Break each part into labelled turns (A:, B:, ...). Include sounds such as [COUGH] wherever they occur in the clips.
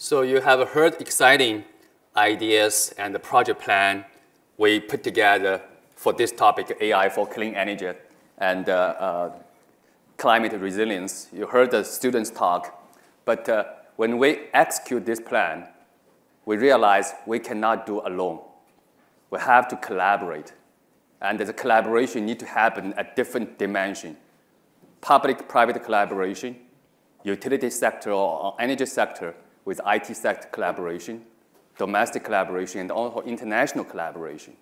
A: So you have heard exciting ideas and the project plan we put together for this topic, AI for clean energy and uh, uh, climate resilience. You heard the students talk, but uh, when we execute this plan, we realize we cannot do alone. We have to collaborate. And the collaboration need to happen at different dimensions. Public-private collaboration, utility sector or energy sector with IT sector collaboration, domestic collaboration, and also international collaboration.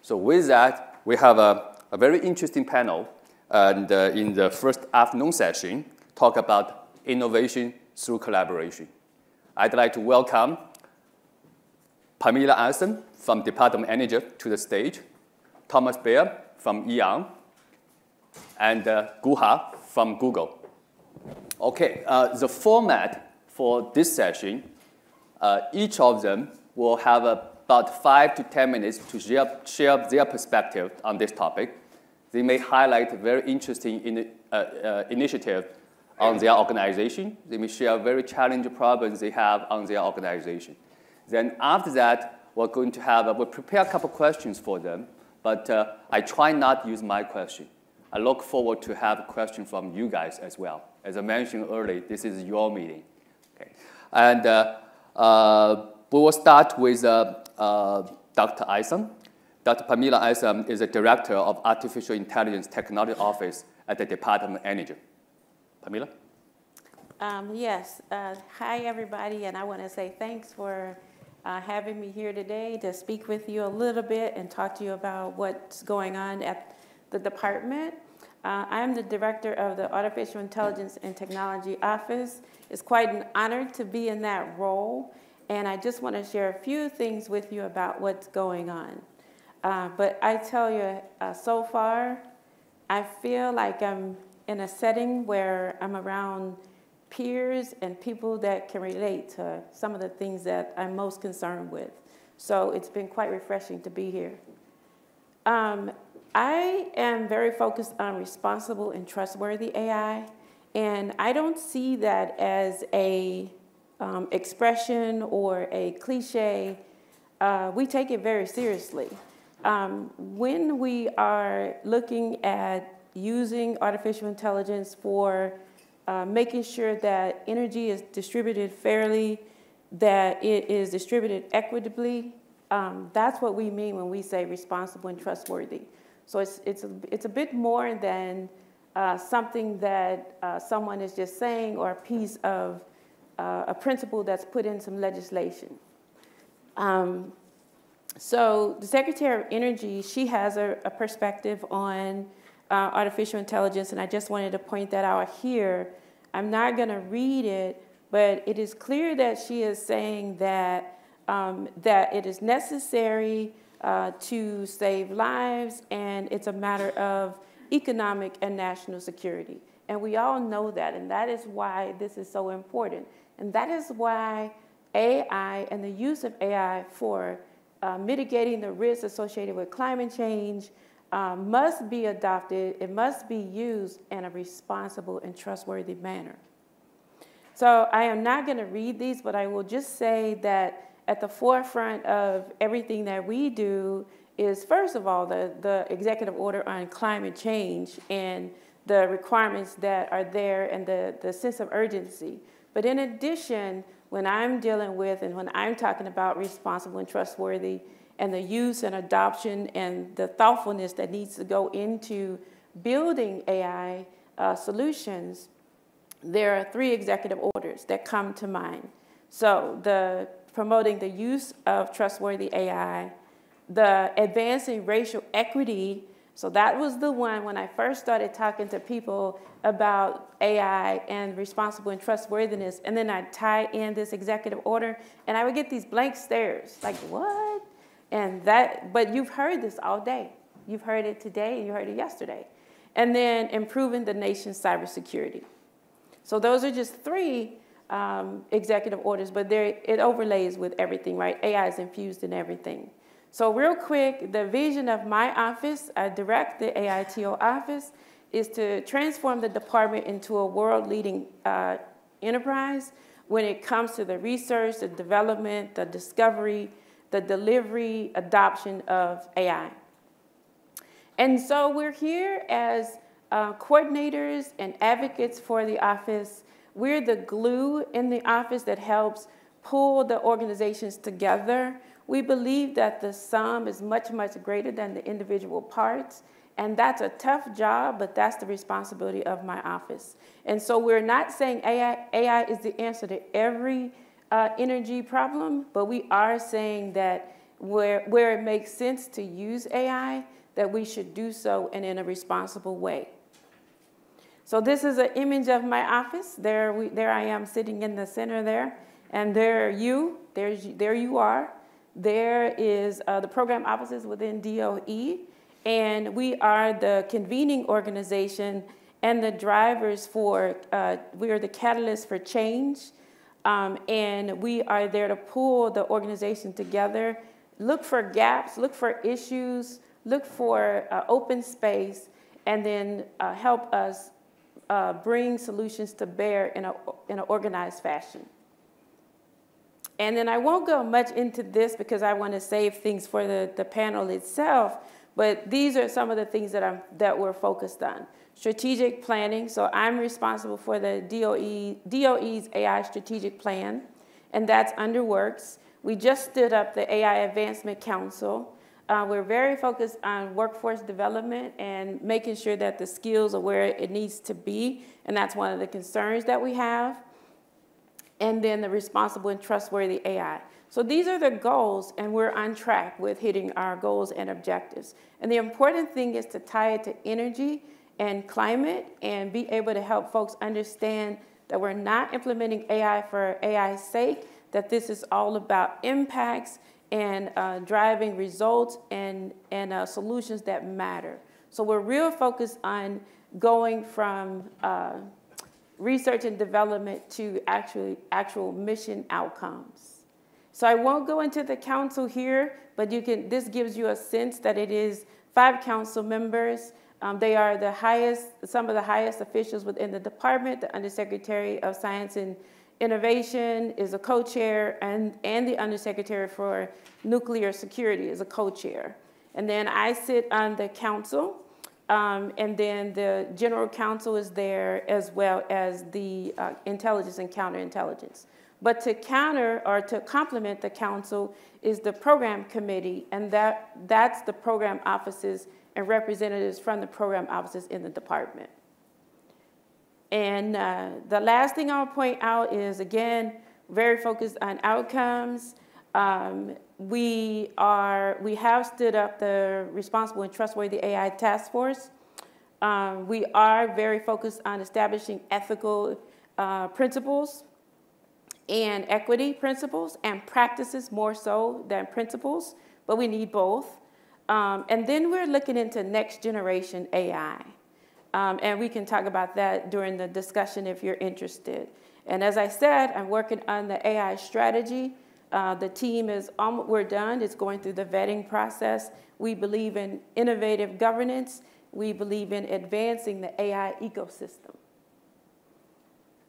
A: So with that, we have a, a very interesting panel. And uh, in the first afternoon session, talk about innovation through collaboration. I'd like to welcome Pamela Isom from Department of Energy to the stage, Thomas Birr from E.ON, and uh, Guha from Google. Okay, uh, the format for this session, uh, each of them will have about five to 10 minutes to share, share their perspective on this topic. They may highlight a very interesting in, uh, uh, initiative on their organization. They may share very challenging problems they have on their organization. Then after that, we're going to have, uh, we'll prepare a couple questions for them, but uh, I try not to use my question. I look forward to have a question from you guys as well. As I mentioned earlier, this is your meeting. Okay. And uh, uh, we will start with Dr. Isom. Dr. Pamela Isom is the Director of Artificial Intelligence Technology Office at the Department of Energy. Pamela?
B: Um, yes. Uh, hi, everybody, and I want to say thanks for uh, having me here today to speak with you a little bit and talk to you about what's going on at the department. Uh, I'm the director of the Artificial Intelligence and Technology Office. It's quite an honor to be in that role, and I just want to share a few things with you about what's going on. Uh, but I tell you, uh, so far, I feel like I'm in a setting where I'm around peers and people that can relate to some of the things that I'm most concerned with. So it's been quite refreshing to be here. Um, I am very focused on responsible and trustworthy AI, and I don't see that as a um, expression or a cliche. Uh, we take it very seriously. Um, when we are looking at using artificial intelligence for uh, making sure that energy is distributed fairly, that it is distributed equitably, um, that's what we mean when we say responsible and trustworthy. So it's, it's, a, it's a bit more than uh, something that uh, someone is just saying or a piece of uh, a principle that's put in some legislation. Um, so the Secretary of Energy, she has a, a perspective on uh, artificial intelligence, and I just wanted to point that out here. I'm not going to read it, but it is clear that she is saying that, um, that it is necessary uh, to save lives, and it's a matter of economic and national security. And we all know that, and that is why this is so important. And that is why AI and the use of AI for uh, mitigating the risks associated with climate change uh, must be adopted, it must be used in a responsible and trustworthy manner. So I am not going to read these, but I will just say that at the forefront of everything that we do is, first of all, the, the executive order on climate change and the requirements that are there and the, the sense of urgency. But in addition, when I'm dealing with and when I'm talking about responsible and trustworthy and the use and adoption and the thoughtfulness that needs to go into building AI uh, solutions, there are three executive orders that come to mind. So the promoting the use of trustworthy AI, the advancing racial equity. So that was the one when I first started talking to people about AI and responsible and trustworthiness. And then I'd tie in this executive order and I would get these blank stares like, what? And that, but you've heard this all day. You've heard it today and you heard it yesterday. And then improving the nation's cybersecurity. So those are just three um, executive orders, but there, it overlays with everything, right? AI is infused in everything. So real quick, the vision of my office, I direct the AITO office, is to transform the department into a world-leading uh, enterprise when it comes to the research, the development, the discovery, the delivery, adoption of AI. And so we're here as uh, coordinators and advocates for the office. We're the glue in the office that helps pull the organizations together. We believe that the sum is much, much greater than the individual parts. And that's a tough job, but that's the responsibility of my office. And so we're not saying AI, AI is the answer to every uh, energy problem, but we are saying that where, where it makes sense to use AI, that we should do so and in a responsible way. So this is an image of my office. There, we, there I am sitting in the center there. And there you, there's, there you are. There is uh, the program offices within DOE. And we are the convening organization and the drivers for, uh, we are the catalyst for change. Um, and we are there to pull the organization together, look for gaps, look for issues, look for uh, open space, and then uh, help us uh, bring solutions to bear in an in a organized fashion. And then I won't go much into this because I want to save things for the, the panel itself, but these are some of the things that, I'm, that we're focused on. Strategic planning, so I'm responsible for the DOE, DOE's AI strategic plan, and that's under works. We just stood up the AI Advancement Council. Uh, we're very focused on workforce development and making sure that the skills are where it needs to be, and that's one of the concerns that we have. And then the responsible and trustworthy AI. So these are the goals, and we're on track with hitting our goals and objectives. And the important thing is to tie it to energy and climate and be able to help folks understand that we're not implementing AI for AI's sake, that this is all about impacts and uh, driving results and, and uh, solutions that matter. So we're real focused on going from uh, research and development to actually actual mission outcomes. So I won't go into the council here, but you can, this gives you a sense that it is five council members. Um, they are the highest, some of the highest officials within the department. The Undersecretary of Science and Innovation is a co-chair, and, and the Undersecretary for Nuclear Security is a co-chair. And then I sit on the council, um, and then the general counsel is there as well as the uh, intelligence and counterintelligence. But to counter or to complement the council is the program committee, and that, that's the program offices and representatives from the program offices in the department. And uh, the last thing I'll point out is, again, very focused on outcomes. Um, we, are, we have stood up the Responsible and Trustworthy AI Task Force. Um, we are very focused on establishing ethical uh, principles and equity principles and practices more so than principles, but we need both. Um, and then we're looking into next generation AI. Um, and we can talk about that during the discussion if you're interested. And as I said, I'm working on the AI strategy. Uh, the team is, um, we're done. It's going through the vetting process. We believe in innovative governance. We believe in advancing the AI ecosystem.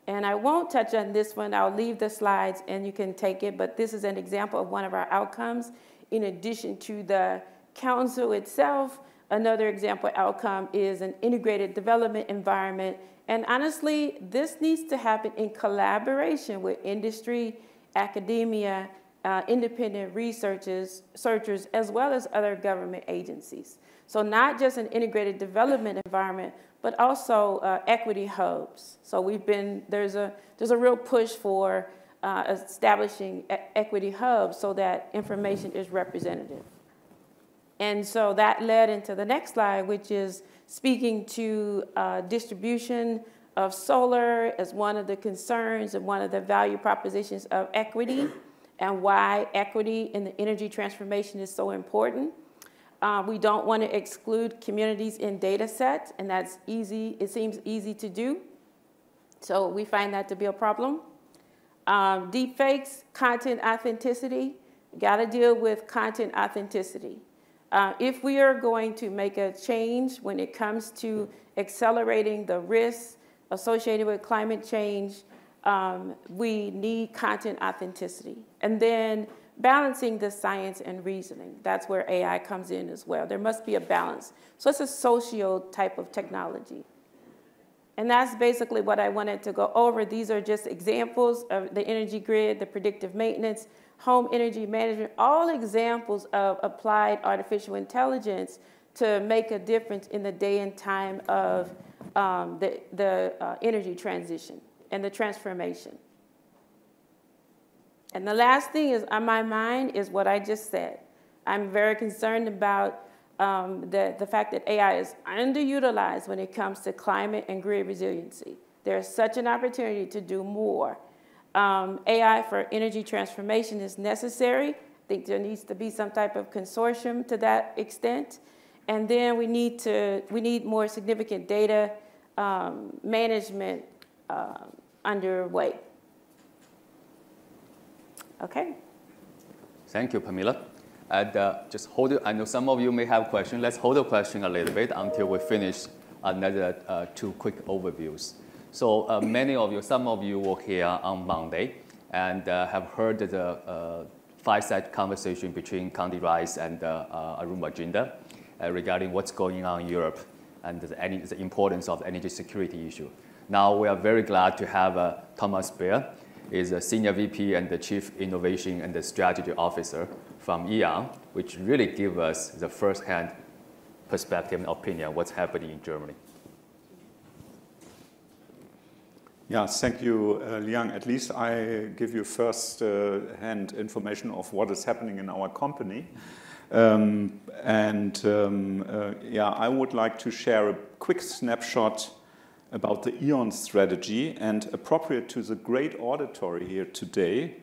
B: And I won't touch on this one. I'll leave the slides and you can take it. But this is an example of one of our outcomes. In addition to the council itself, another example outcome is an integrated development environment. And honestly, this needs to happen in collaboration with industry, academia, uh, independent researchers, searchers, as well as other government agencies. So not just an integrated development environment, but also uh, equity hubs. So we've been, there's a, there's a real push for uh, establishing equity hubs so that information is representative. And so that led into the next slide, which is speaking to uh, distribution of solar as one of the concerns and one of the value propositions of equity and why equity in the energy transformation is so important. Uh, we don't want to exclude communities in data sets, and that's easy. It seems easy to do. So we find that to be a problem. Um, deepfakes, content authenticity, got to deal with content authenticity. Uh, if we are going to make a change when it comes to accelerating the risks associated with climate change, um, we need content authenticity. And then balancing the science and reasoning. That's where AI comes in as well. There must be a balance. So it's a social type of technology. And that's basically what I wanted to go over. These are just examples of the energy grid, the predictive maintenance, home energy management, all examples of applied artificial intelligence to make a difference in the day and time of um, the, the uh, energy transition and the transformation. And the last thing is on my mind is what I just said. I'm very concerned about um, the, the fact that AI is underutilized when it comes to climate and grid resiliency. There's such an opportunity to do more. Um, AI for energy transformation is necessary. I think there needs to be some type of consortium to that extent. And then we need to, we need more significant data um, management uh, underway. Okay.
A: Thank you, Pamela. And uh, just hold it. I know some of you may have questions. Let's hold the question a little bit until we finish another uh, two quick overviews. So uh, many of you, some of you were here on Monday and uh, have heard the uh, fireside conversation between Condi Rice and uh, Arun Majumdar regarding what's going on in Europe and the, the, importance of energy security issue. Now we are very glad to have Thomas Birr, is a senior VP and the Chief Innovation and the Strategy Officer from E.ON, which really give us the first-hand perspective and opinion what's happening in Germany.
C: Yeah, thank you, uh, Liang. At least I give you first-hand uh, information of what is happening in our company. Um, and um, uh, yeah, I would like to share a quick snapshot about the E.ON strategy and appropriate to the great auditory here today,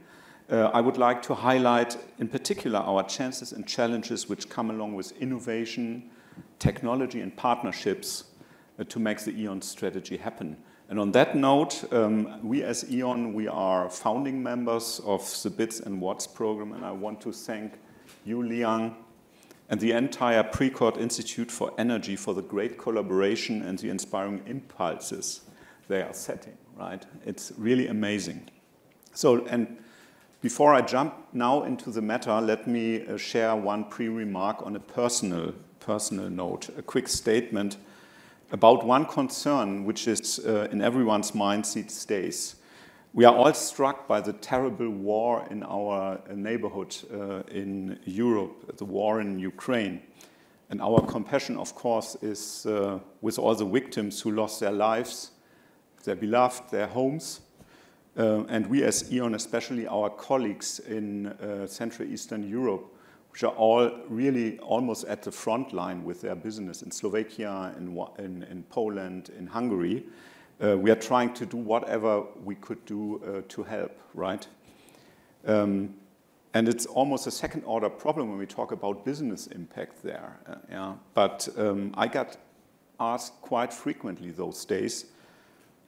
C: uh, I would like to highlight in particular our chances and challenges which come along with innovation, technology and partnerships uh, to make the E.ON strategy happen. And on that note, um, we as E.ON, we are founding members of the Bits and Watts program, and I want to thank you, Liang, and the entire Precourt Institute for Energy for the great collaboration and the inspiring impulses they are setting, right? It's really amazing. So, and before I jump now into the matter, let me uh, share one pre-remark on a personal, personal note, a quick statement about one concern which is uh, in everyone's mind these days. We are all struck by the terrible war in our neighborhood uh, in Europe, the war in Ukraine. And our compassion, of course, is uh, with all the victims who lost their lives, their beloved, their homes. Uh, and we as E.ON, especially our colleagues in uh, Central Eastern Europe, which are all really almost at the front line with their business in Slovakia, in, in, in Poland, in Hungary, uh, we are trying to do whatever we could do uh, to help, right? Um, and it's almost a second order problem when we talk about business impact there. Uh, yeah. But um, I got asked quite frequently those days,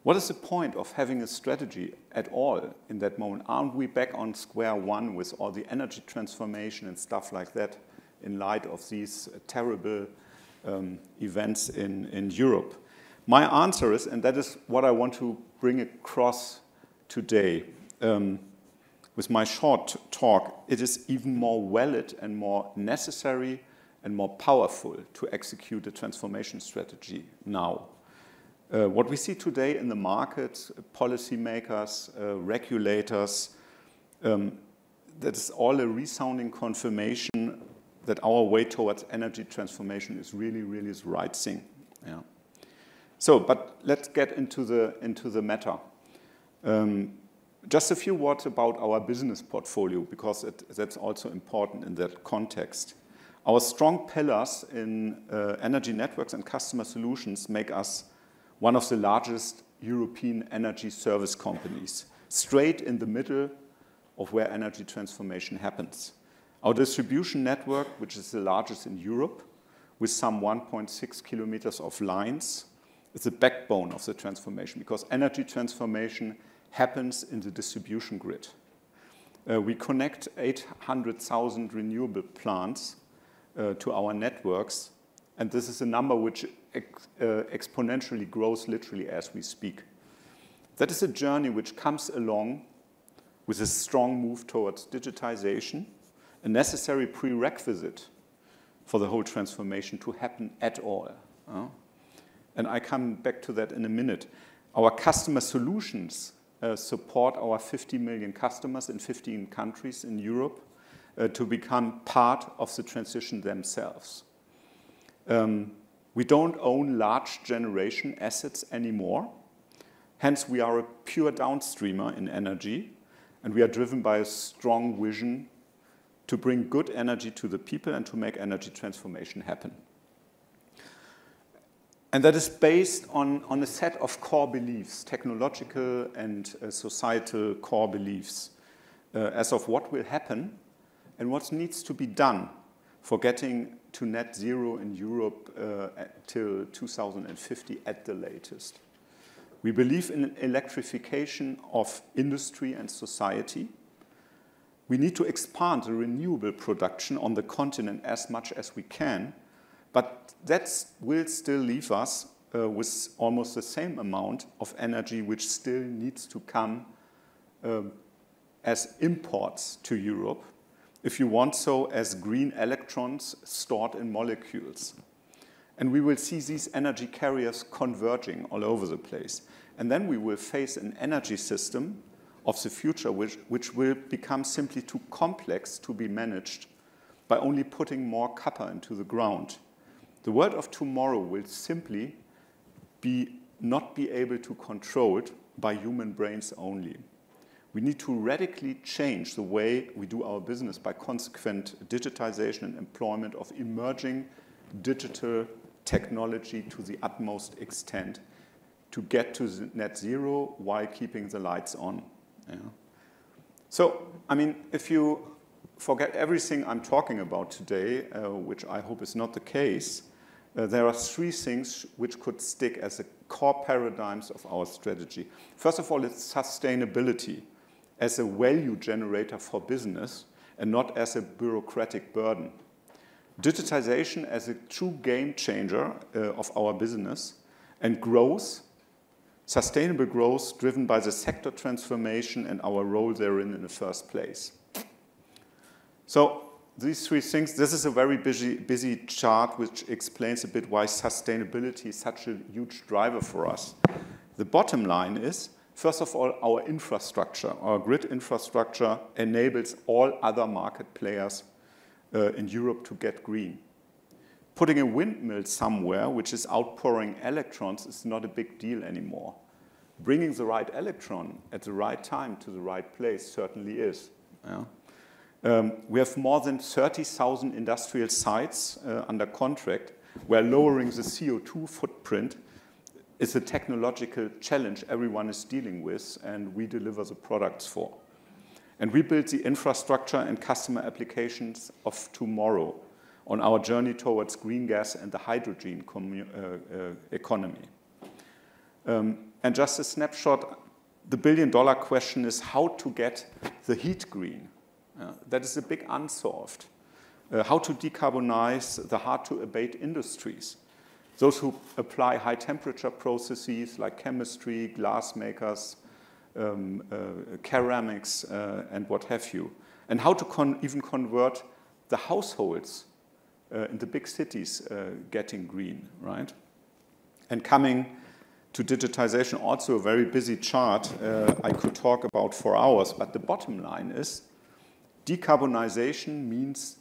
C: what is the point of having a strategy at all in that moment? Aren't we back on square one with all the energy transformation and stuff like that in light of these terrible um, events in, in Europe? My answer is, and that is what I want to bring across today um, with my short talk, it is even more valid and more necessary and more powerful to execute a transformation strategy now. Uh, what we see today in the market, policymakers, uh, regulators, um, that is all a resounding confirmation that our way towards energy transformation is really, really the right thing. Yeah. So, but let's get into the, into the matter. Um, just a few words about our business portfolio, because it, that's also important in that context. Our strong pillars in uh, energy networks and customer solutions make us one of the largest European energy service companies, straight in the middle of where energy transformation happens. Our distribution network, which is the largest in Europe, with some 1.6 kilometers of lines, is the backbone of the transformation because energy transformation happens in the distribution grid. Uh, we connect 800,000 renewable plants uh, to our networks, and this is a number which ex uh, exponentially grows literally as we speak. That is a journey which comes along with a strong move towards digitization, a necessary prerequisite for the whole transformation to happen at all. Uh, and I come back to that in a minute. Our customer solutions uh, support our 50 million customers in 15 countries in Europe uh, to become part of the transition themselves. Um, we don't own large generation assets anymore. Hence, we are a pure downstreamer in energy, and we are driven by a strong vision to bring good energy to the people and to make energy transformation happen. And that is based on, on a set of core beliefs, technological and uh, societal core beliefs, uh, as of what will happen and what needs to be done for getting to net zero in Europe uh, till 2050 at the latest. We believe in electrification of industry and society. We need to expand the renewable production on the continent as much as we can but that will still leave us uh, with almost the same amount of energy which still needs to come um, as imports to Europe, if you want so, as green electrons stored in molecules. And we will see these energy carriers converging all over the place. And then we will face an energy system of the future which, which will become simply too complex to be managed by only putting more copper into the ground the world of tomorrow will simply be not be able to control it by human brains only. We need to radically change the way we do our business by consequent digitization and employment of emerging digital technology to the utmost extent to get to net zero while keeping the lights on. Yeah. So, I mean, if you forget everything I'm talking about today, uh, which I hope is not the case, uh, there are three things which could stick as the core paradigms of our strategy. First of all, it's sustainability as a value generator for business and not as a bureaucratic burden. Digitization as a true game changer uh, of our business and growth, sustainable growth driven by the sector transformation and our role therein in the first place. So these three things, this is a very busy, busy chart which explains a bit why sustainability is such a huge driver for us. The bottom line is, first of all, our infrastructure, our grid infrastructure enables all other market players uh, in Europe to get green. Putting a windmill somewhere which is outpouring electrons is not a big deal anymore. Bringing the right electron at the right time to the right place certainly is. Yeah? Um, we have more than 30,000 industrial sites uh, under contract where lowering the CO2 footprint is a technological challenge everyone is dealing with and we deliver the products for. And we build the infrastructure and customer applications of tomorrow on our journey towards green gas and the hydrogen uh, uh, economy. Um, and just a snapshot, the billion dollar question is how to get the heat green. Uh, that is a big unsolved. Uh, how to decarbonize the hard to abate industries. Those who apply high temperature processes like chemistry, glass makers, um, uh, ceramics, uh, and what have you. And how to con even convert the households uh, in the big cities uh, getting green, right? And coming to digitization, also a very busy chart I could talk about for hours, but the bottom line is Decarbonization means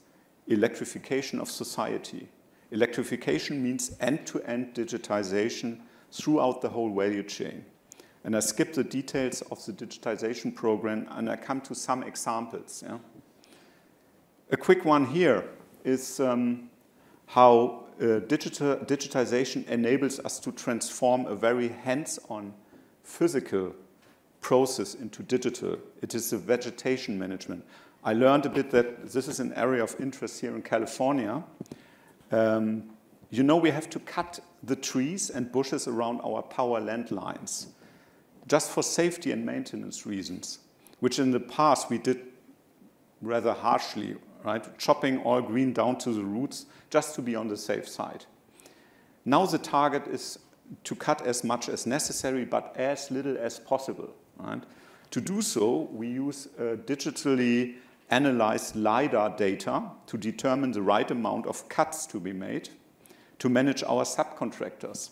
C: electrification of society. Electrification means end-to-end -end digitization throughout the whole value chain. And I skip the details of the digitization program and I come to some examples. Yeah? A quick one here is um, how uh, digital, digitization enables us to transform a very hands-on physical process into digital. It is the vegetation management. I learned a bit that this is an area of interest here in California. Um, you know, we have to cut the trees and bushes around our power land lines just for safety and maintenance reasons, which in the past we did rather harshly, right? Chopping all green down to the roots just to be on the safe side. Now the target is to cut as much as necessary, but as little as possible. Right? To do so, we use uh, digitally analyzed LiDAR data to determine the right amount of cuts to be made to manage our subcontractors.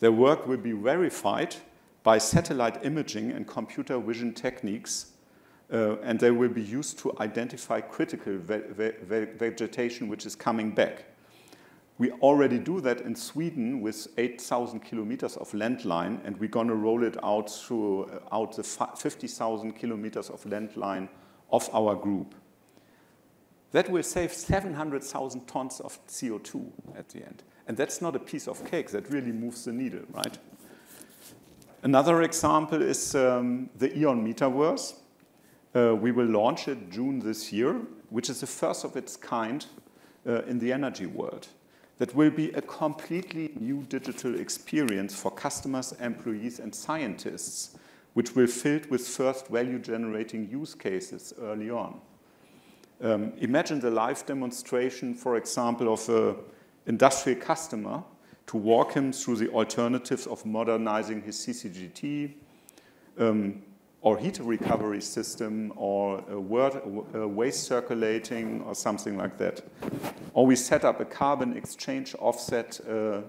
C: Their work will be verified by satellite imaging and computer vision techniques, uh, and they will be used to identify critical ve ve vegetation which is coming back. We already do that in Sweden with 8,000 kilometers of landline, and we're going to roll it out throughout the 50,000 kilometers of landline of our group. That will save 700,000 tons of CO2 at the end. And that's not a piece of cake, that really moves the needle, right? Another example is um, the E.ON Metaverse. Uh, we will launch it June this year, which is the first of its kind uh, in the energy world that will be a completely new digital experience for customers, employees, and scientists, which will filled with first value-generating use cases early on. Um, imagine the live demonstration, for example, of an industrial customer to walk him through the alternatives of modernizing his CCGT, um, or heat recovery system or word, waste circulating or something like that. Or we set up a carbon exchange offset uh,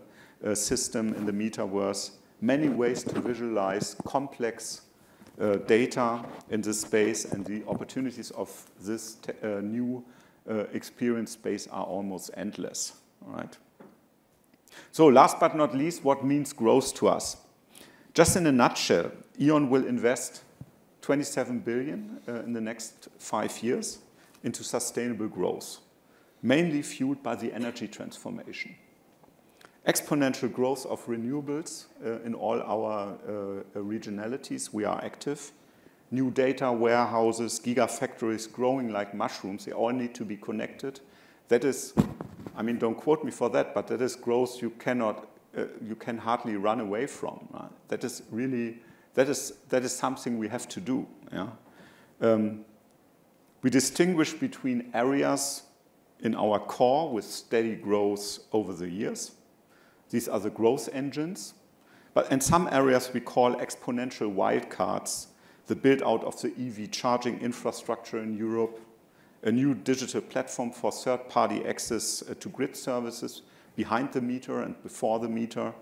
C: system in the metaverse. Many ways to visualize complex uh, data in this space and the opportunities of this uh, new uh, experience space are almost endless. Right? So last but not least, what means growth to us? Just in a nutshell, E.ON will invest 27 billion uh, in the next five years into sustainable growth, mainly fueled by the energy transformation. Exponential growth of renewables uh, in all our uh, regionalities, we are active. New data warehouses, gigafactories growing like mushrooms, they all need to be connected. That is, I mean, don't quote me for that, but that is growth you cannot, uh, you can hardly run away from. Right? That is really that is, that is something we have to do. Yeah? Um, we distinguish between areas in our core with steady growth over the years. These are the growth engines. But in some areas we call exponential wildcards, the build out of the EV charging infrastructure in Europe, a new digital platform for third-party access uh, to grid services behind the meter and before the meter,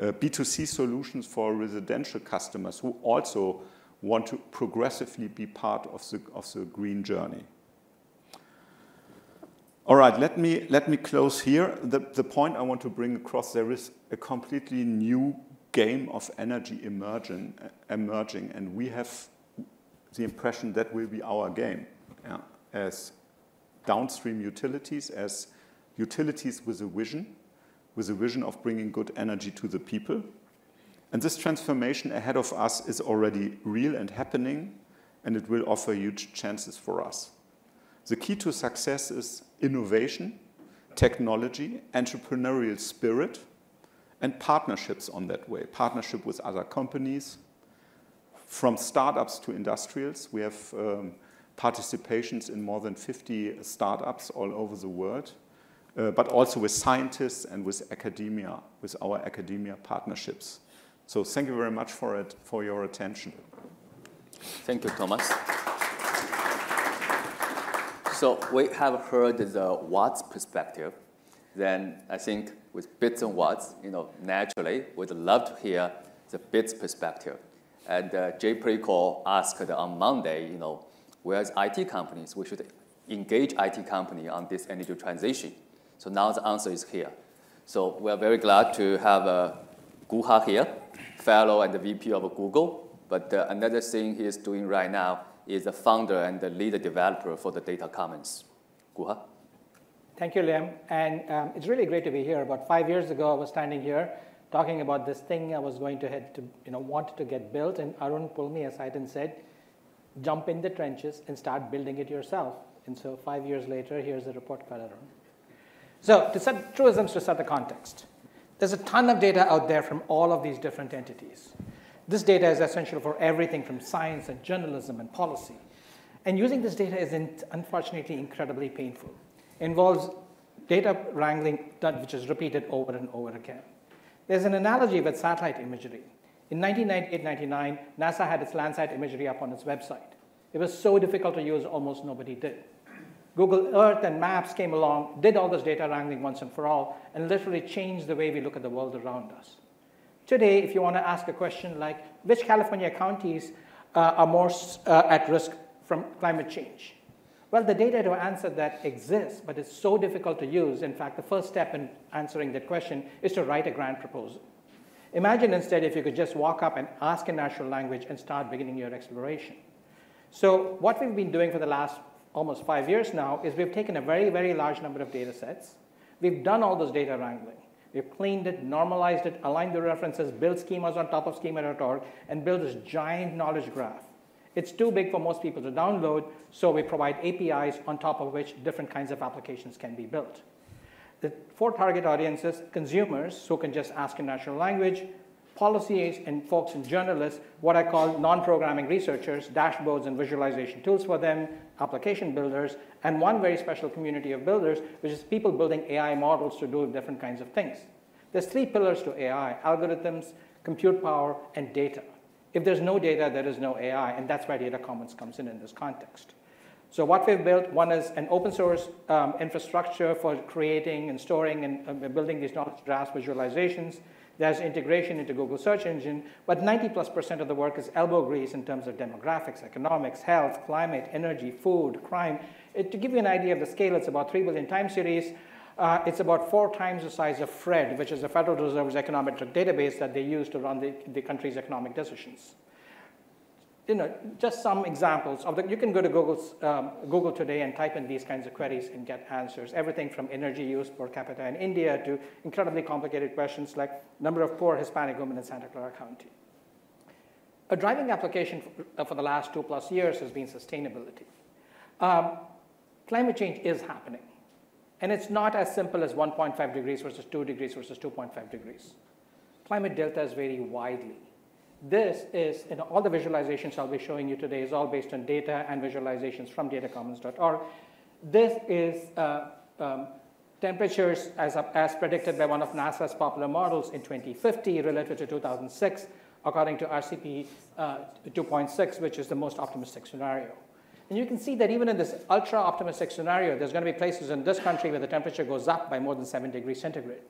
C: uh, B2C solutions for residential customers who also want to progressively be part of the, of the green journey. All right, let me, let me close here. The, the point I want to bring across, there is a completely new game of energy emerging, emerging and we have the impression that will be our game yeah, as downstream utilities, as utilities with a vision, with a vision of bringing good energy to the people. And this transformation ahead of us is already real and happening, and it will offer huge chances for us. The key to success is innovation, technology, entrepreneurial spirit, and partnerships on that way. Partnership with other companies, from startups to industrials. We have um, participations in more than 50 startups all over the world uh, but also with scientists and with academia, with our academia partnerships. So thank you very much for it, for your attention.
A: Thank you, Thomas. So we have heard the watts perspective. Then I think with bits and watts, you know, naturally, we'd love to hear the bits perspective. And uh, Jay Prikol asked on Monday, you know, whereas IT companies, we should engage IT company on this energy transition. So now the answer is here. So we're very glad to have uh, Guha here, fellow and the VP of Google. But uh, another thing he is doing right now is the founder and the lead developer for the Data Commons. Guha?
D: Thank you, Liam. And um, it's really great to be here. About five years ago, I was standing here talking about this thing I was going to head to, you know, wanted to get built. And Arun pulled me aside and said, jump in the trenches and start building it yourself. And so five years later, here's the report card, Arun. So to set truisms to set the context, there's a ton of data out there from all of these different entities. This data is essential for everything from science and journalism and policy. And using this data is unfortunately incredibly painful. It involves data wrangling which is repeated over and over again. There's an analogy with satellite imagery. In 1998-99, NASA had its Landsat imagery up on its website. It was so difficult to use, almost nobody did. Google Earth and Maps came along, did all this data wrangling once and for all, and literally changed the way we look at the world around us. Today, if you want to ask a question like, which California counties uh, are most uh, at risk from climate change? Well, the data to answer that exists, but it's so difficult to use. In fact, the first step in answering that question is to write a grant proposal. Imagine instead if you could just walk up and ask in natural language and start beginning your exploration. So what we've been doing for the last almost five years now is we've taken a very, very large number of data sets. We've done all those data wrangling. We've cleaned it, normalized it, aligned the references, built schemas on top of schema.org, and built this giant knowledge graph. It's too big for most people to download, so we provide APIs on top of which different kinds of applications can be built. The four target audiences, consumers who can just ask in natural language, policies and folks and journalists, what I call non-programming researchers, dashboards and visualization tools for them, application builders, and one very special community of builders, which is people building AI models to do different kinds of things. There's three pillars to AI, algorithms, compute power, and data. If there's no data, there is no AI, and that's why data commons comes in in this context. So what we've built, one is an open source um, infrastructure for creating and storing and uh, building these knowledge graphs visualizations. There's integration into Google search engine, but 90 plus percent of the work is elbow grease in terms of demographics, economics, health, climate, energy, food, crime. It, to give you an idea of the scale, it's about 3 billion time series. Uh, it's about four times the size of FRED, which is the Federal Reserve's economic database that they use to run the, the country's economic decisions you know, just some examples of the, you can go to Google's, um, Google today and type in these kinds of queries and get answers. Everything from energy use per capita in India to incredibly complicated questions like number of poor Hispanic women in Santa Clara County. A driving application for, uh, for the last two plus years has been sustainability. Um, climate change is happening. And it's not as simple as 1.5 degrees versus 2 degrees versus 2.5 degrees. Climate deltas vary widely. This is, you all the visualizations I'll be showing you today is all based on data and visualizations from datacommons.org. This is uh, um, temperatures as, as predicted by one of NASA's popular models in 2050 relative to 2006, according to RCP uh, 2.6, which is the most optimistic scenario. And you can see that even in this ultra optimistic scenario, there's going to be places in this country where the temperature goes up by more than 7 degrees centigrade.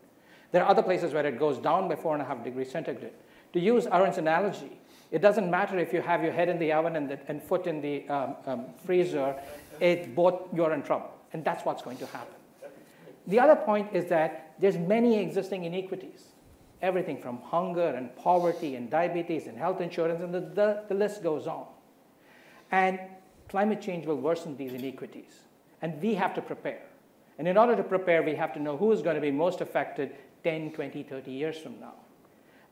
D: There are other places where it goes down by 4.5 degrees centigrade. To use Arun's analogy, it doesn't matter if you have your head in the oven and, the, and foot in the um, um, freezer, it, both you're in trouble. And that's what's going to happen. The other point is that there's many existing inequities. Everything from hunger and poverty and diabetes and health insurance, and the, the, the list goes on. And climate change will worsen these inequities. And we have to prepare. And in order to prepare, we have to know who is going to be most affected 10, 20, 30 years from now.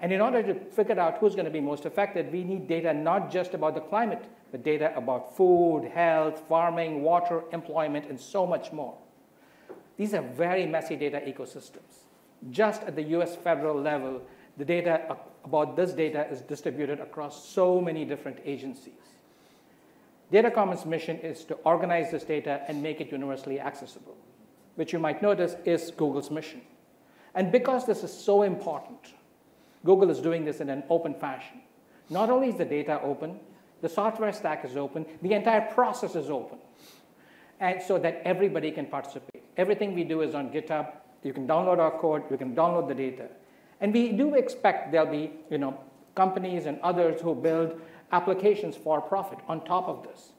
D: And in order to figure out who's going to be most affected, we need data not just about the climate, but data about food, health, farming, water, employment, and so much more. These are very messy data ecosystems. Just at the US federal level, the data about this data is distributed across so many different agencies. Data Commons' mission is to organize this data and make it universally accessible, which you might notice is Google's mission. And because this is so important, Google is doing this in an open fashion. Not only is the data open, the software stack is open, the entire process is open. And so that everybody can participate. Everything we do is on GitHub. You can download our code, you can download the data. And we do expect there'll be you know, companies and others who build applications for profit on top of this.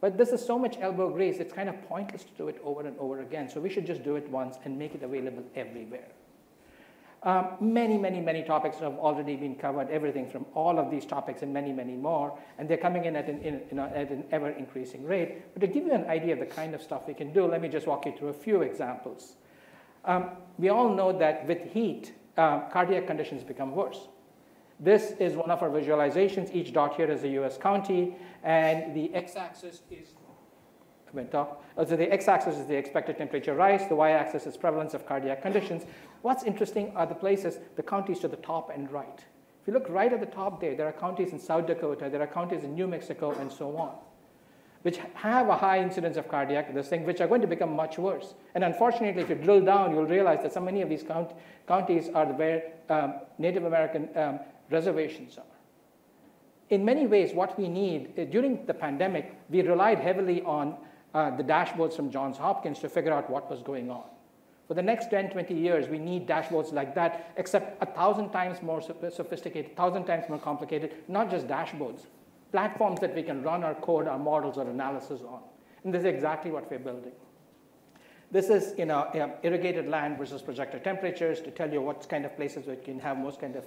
D: But this is so much elbow grease, it's kind of pointless to do it over and over again. So we should just do it once and make it available everywhere. Um, many, many, many topics have already been covered, everything from all of these topics and many, many more, and they're coming in at an, in, at an ever increasing rate. But to give you an idea of the kind of stuff we can do, let me just walk you through a few examples. Um, we all know that with heat, uh, cardiac conditions become worse. This is one of our visualizations. Each dot here is a US county, and the x-axis is went up. Uh, so the x-axis is the expected temperature rise, the y-axis is prevalence of cardiac conditions. What's interesting are the places, the counties to the top and right. If you look right at the top there, there are counties in South Dakota, there are counties in New Mexico, and so on. which have a high incidence of cardiac this thing, which are going to become much worse. And unfortunately, if you drill down, you'll realize that so many of these count, counties are where um, Native American um, reservations are. In many ways, what we need, uh, during the pandemic, we relied heavily on uh, the dashboards from Johns Hopkins to figure out what was going on. For the next 10, 20 years, we need dashboards like that, except a thousand times more sophisticated, thousand times more complicated, not just dashboards, platforms that we can run our code, our models, or analysis on. And this is exactly what we're building. This is you know, irrigated land versus projected temperatures to tell you what kind of places we can have most kind of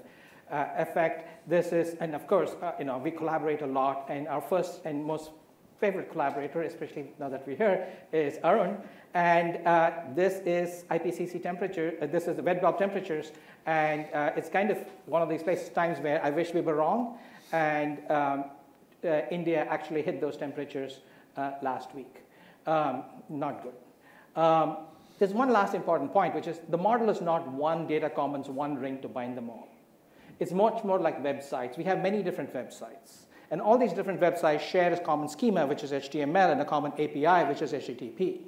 D: uh, effect. This is, and of course, uh, you know, we collaborate a lot, and our first and most favorite collaborator, especially now that we're here, is Arun. And uh, this is IPCC temperature, uh, this is the wet bulb temperatures, and uh, it's kind of one of these places, times where I wish we were wrong, and um, uh, India actually hit those temperatures uh, last week. Um, not good. Um, there's one last important point, which is the model is not one data commons, one ring to bind them all. It's much more like websites. We have many different websites. And all these different websites share a common schema, which is HTML, and a common API, which is HTTP.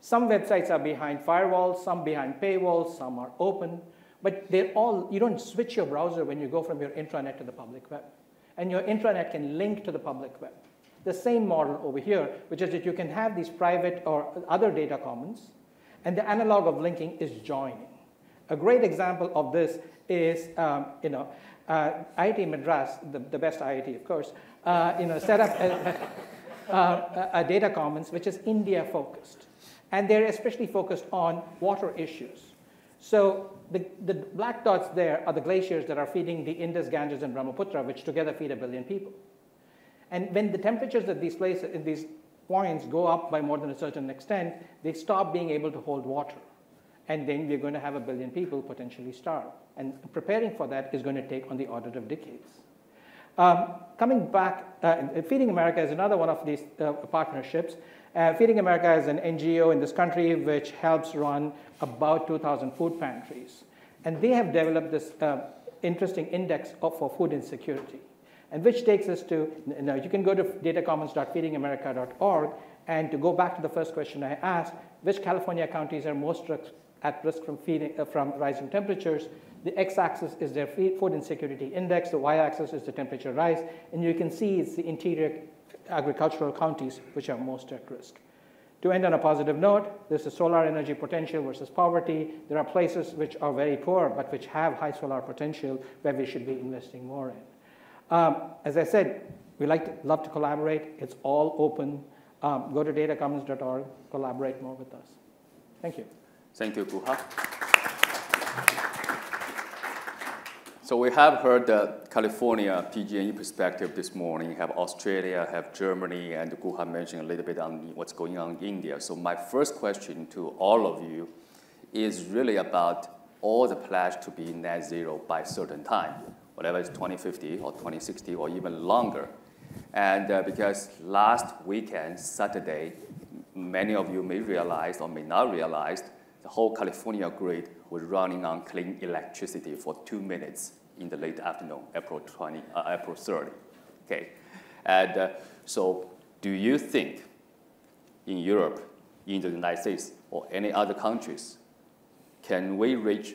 D: Some websites are behind firewalls, some behind paywalls, some are open, but they're all, you don't switch your browser when you go from your intranet to the public web. And your intranet can link to the public web. The same model over here, which is that you can have these private or other data commons, and the analog of linking is joining. A great example of this is, um, you know, uh, IIT Madras, the, the best IIT, of course, uh, you know, set up a, a, [LAUGHS] a data commons which is India focused. And they're especially focused on water issues. So the, the black dots there are the glaciers that are feeding the Indus, Ganges, and Brahmaputra, which together feed a billion people. And when the temperatures at these places, in these points go up by more than a certain extent, they stop being able to hold water. And then we're going to have a billion people potentially starve. And preparing for that is going to take on the order of decades. Um, coming back, uh, Feeding America is another one of these uh, partnerships. Uh, Feeding America is an NGO in this country which helps run about 2,000 food pantries. And they have developed this uh, interesting index of, for food insecurity, and which takes us to, you, know, you can go to datacommons.feedingamerica.org, and to go back to the first question I asked, which California counties are most at risk from, feeding, uh, from rising temperatures? The x-axis is their food insecurity index, the y-axis is the temperature rise, and you can see it's the interior agricultural counties which are most at risk. To end on a positive note, this is solar energy potential versus poverty. There are places which are very poor but which have high solar potential where we should be investing more in. Um, as I said, we like to, love to collaborate. It's all open. Um, go to datacommons.org, collaborate more with us. Thank you.
A: Thank you, Guha. So we have heard the California PG&E perspective this morning, have Australia, have Germany, and Guha mentioned a little bit on what's going on in India. So my first question to all of you is really about all the pledge to be net zero by a certain time, whatever it's 2050 or 2060 or even longer. And uh, because last weekend, Saturday, many of you may realize or may not realize, the whole California grid was running on clean electricity for two minutes in the late afternoon, April 20, uh, April 30. Okay, and uh, so do you think in Europe, in the United States, or any other countries, can we reach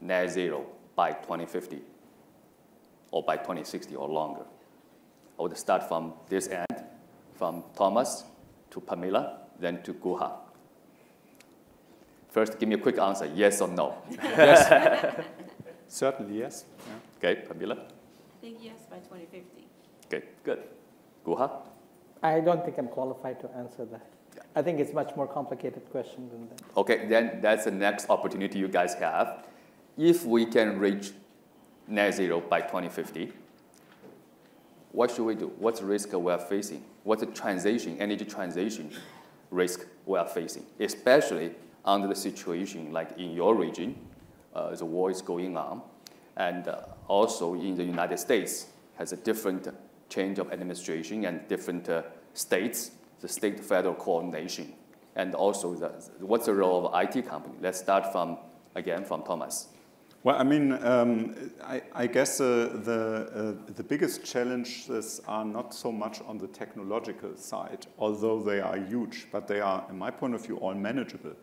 A: net zero by 2050 or by 2060 or longer? I would start from this end, from Thomas to Pamela, then to Guha. First, give me a quick answer, yes or no? [LAUGHS]
C: Yes. Certainly, yes.
A: Yeah. Okay, Pamela?
B: I think yes by 2050.
A: Okay, good. Guha?
D: I don't think I'm qualified to answer that. I think it's much more complicated question than that.
A: Okay, then that's the next opportunity you guys have. If we can reach net zero by 2050, what should we do? What's the risk we are facing? What's the transition, energy transition risk we are facing, especially under the situation like in your region, uh, the war is going on, and uh, also in the United States has a different change of administration and different uh, states, the state-federal coordination, and also the, what's the role of IT company? Let's start from, again, from Thomas.
C: Well, I mean, um, I, I, guess uh, the, uh, the biggest challenges are not so much on the technological side, although they are huge, but they are, in my point of view, all manageable.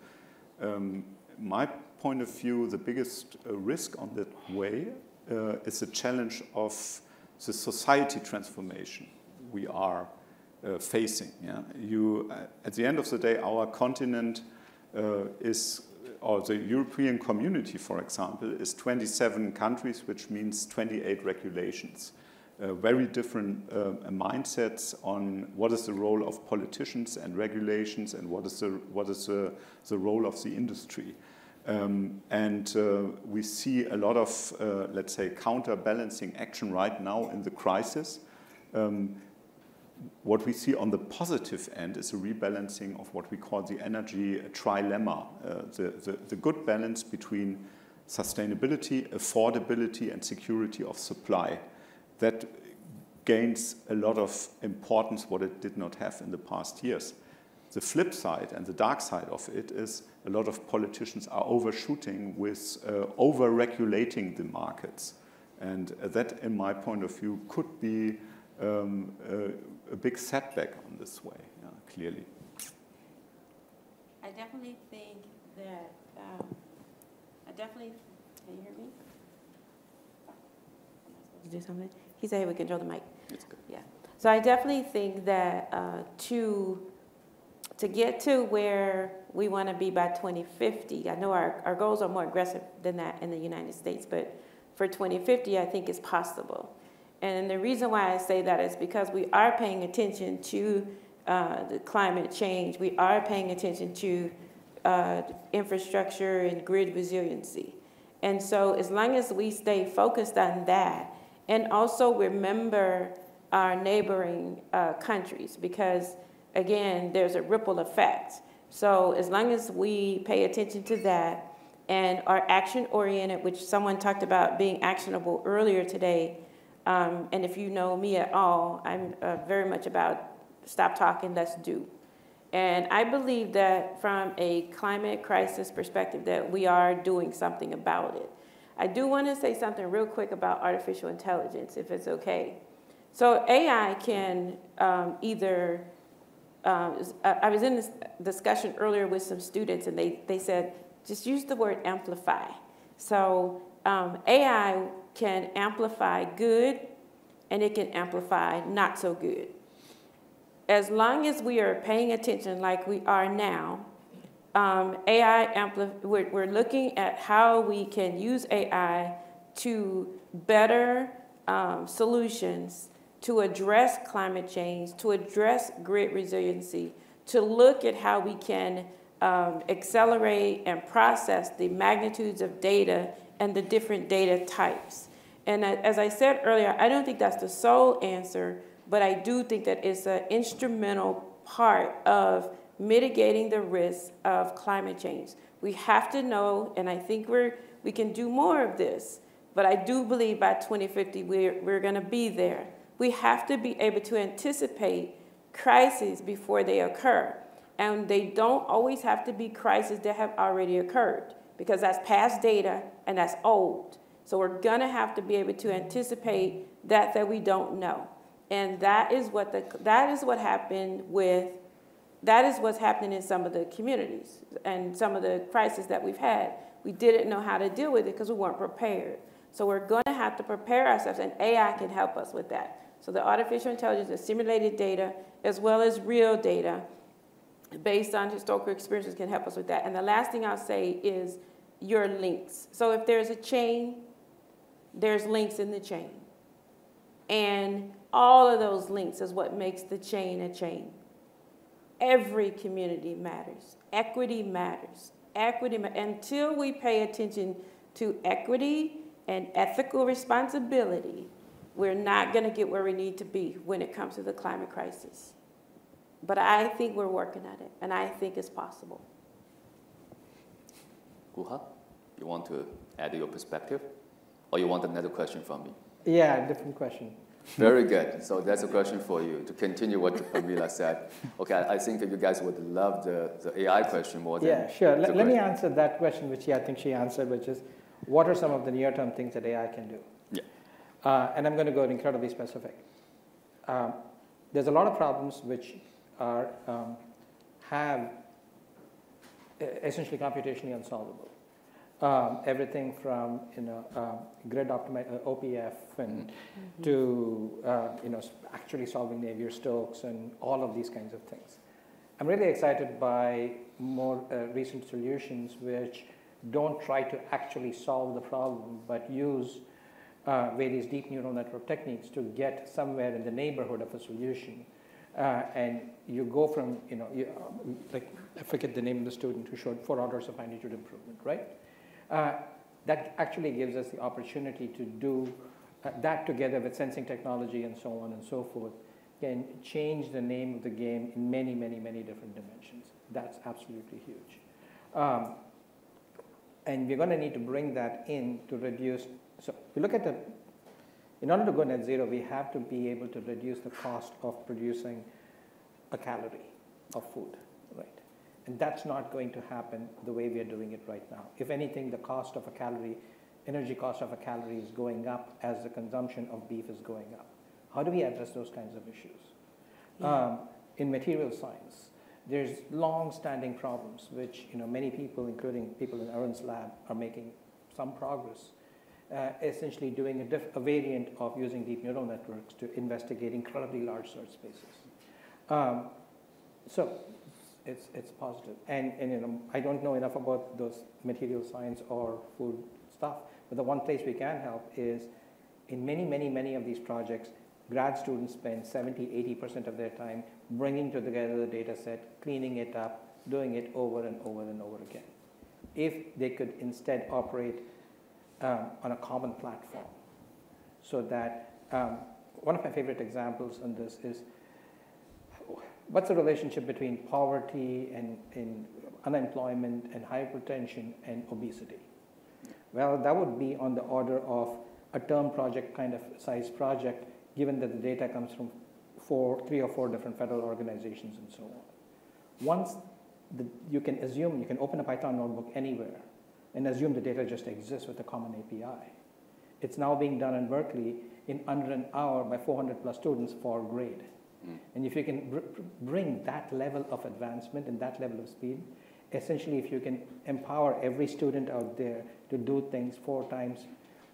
C: Um, my point of view, the biggest uh, risk on that way uh, is the challenge of the society transformation we are uh, facing. Yeah? You, uh, at the end of the day, our continent is or the European community, for example, is 27 countries, which means 28 regulations. Uh, very different uh, mindsets on what is the role of politicians and regulations and what is the, what is the, the role of the industry. Um, and uh, we see a lot of, uh, let's say, counterbalancing action right now in the crisis. Um, what we see on the positive end is a rebalancing of what we call the energy trilemma, uh, the, the, the, good balance between sustainability, affordability, and security of supply. That gains a lot of importance, what it did not have in the past years. The flip side and the dark side of it is a lot of politicians are overshooting with uh, over-regulating the markets. And uh, that, in my point of view, could be um, uh, a big setback on this way, yeah, clearly.
B: I definitely think that, um, I definitely, can you hear me? do something? He said he would control the mic. Yeah. So I definitely think that uh, to to get to where we want to be by 2050, I know our, our goals are more aggressive than that in the United States, but for 2050, I think it's possible. And the reason why I say that is because we are paying attention to uh, the climate change. We are paying attention to uh, infrastructure and grid resiliency. And so as long as we stay focused on that and also remember our neighboring uh, countries because again, there's a ripple effect. So as long as we pay attention to that and are action oriented, which someone talked about being actionable earlier today, um, and if you know me at all, I'm uh, very much about stop talking, let's do. And I believe that from a climate crisis perspective that we are doing something about it. I do want to say something real quick about artificial intelligence, if it's okay. So AI can um, either, um, I was in this discussion earlier with some students and they, they said, just use the word amplify. So um, AI can amplify good and it can amplify not so good. As long as we are paying attention like we are now, um, AI, we're, we're looking at how we can use AI to better um, solutions to address climate change, to address grid resiliency, to look at how we can um, accelerate and process the magnitudes of data and the different data types. And as I said earlier, I don't think that's the sole answer, but I do think that it's an instrumental part of mitigating the risk of climate change. We have to know, and I think we're, we can do more of this, but I do believe by 2050 we're, we're going to be there. We have to be able to anticipate crises before they occur. And they don't always have to be crises that have already occurred because that's past data and that's old. So we're going to have to be able to anticipate that that we don't know. And that is what the that is what happened with that is what's happening in some of the communities and some of the crises that we've had. We didn't know how to deal with it because we weren't prepared. So we're going to have to prepare ourselves, and AI can help us with that. So the artificial intelligence and simulated data, as well as real data, based on historical experiences, can help us with that. And the last thing I'll say is your links. So if there's a chain, there's links in the chain. And all of those links is what makes the chain a chain. Every community matters. Equity matters. Equity ma until we pay attention to equity and ethical responsibility, we're not going to get where we need to be when it comes to the climate crisis. But I think we're working at it, and I think it's possible.
A: Guha, you want to add your perspective? Or you want another question from me?
D: Yeah, different question.
A: Very good. So that's a question for you to continue what Pamela said. Okay, I think you guys would love the, the AI question more than
D: Yeah, sure. Let, let me answer that question, which yeah, I think she answered, which is what are some of the near-term things that AI can do?
A: Yeah.
D: Uh, and I'm going to go incredibly specific. Um, there's a lot of problems which are um, have essentially computationally unsolvable. Um, everything from you know um, grid optimi- uh, OPF and mm-hmm. to uh, you know actually solving Navier-Stokes and all of these kinds of things. I'm really excited by more uh, recent solutions which don't try to actually solve the problem but use uh, various deep neural network techniques to get somewhere in the neighborhood of a solution. Uh, and you go from, you know, you, like, I forget the name of the student who showed four orders of magnitude improvement, right? Uh, that actually gives us the opportunity to do uh, that together with sensing technology and so on and so forth can change the name of the game in many, many, many different dimensions. That's absolutely huge. Um, and we're going to need to bring that in to reduce. So we look at the, in order to go net zero, we have to be able to reduce the cost of producing a calorie of food? And that's not going to happen the way we are doing it right now. If anything, the cost of a calorie, energy cost of a calorie is going up as the consumption of beef is going up. How do we address those kinds of issues? Yeah. Um, in material science, there's long-standing problems which you know many people, including people in Aaron's lab, are making some progress. Uh, essentially, doing a, diff- a, variant of using deep neural networks to investigate incredibly large search spaces. Um, so it's it's positive, and and you know I don't know enough about those material science or food stuff, but the one place we can help is in many many many of these projects grad students spend 70, 80% of their time bringing together the data set, cleaning it up, doing it over and over and over again. If they could instead operate um, on a common platform, so that um, one of my favorite examples on this is what's the relationship between poverty and, and unemployment and hypertension and obesity? Well, that would be on the order of a term project kind of size project given that the data comes from four, three or four different federal organizations and so on. Once the, you can assume, you can open a Python notebook anywhere and assume the data just exists with a common API. It's now being done in Berkeley in under an hour by 400 plus students for grade. And if you can br bring that level of advancement and that level of speed, essentially if you can empower every student out there to do things four times,